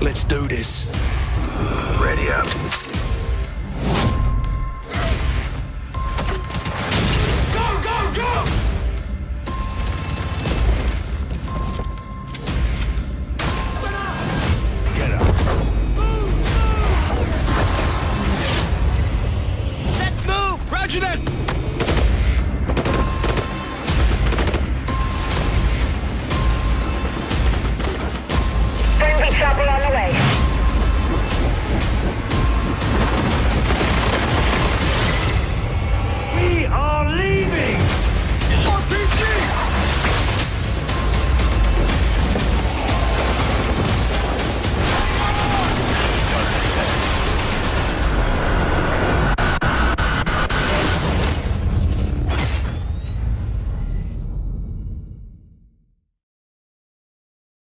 Let's do this.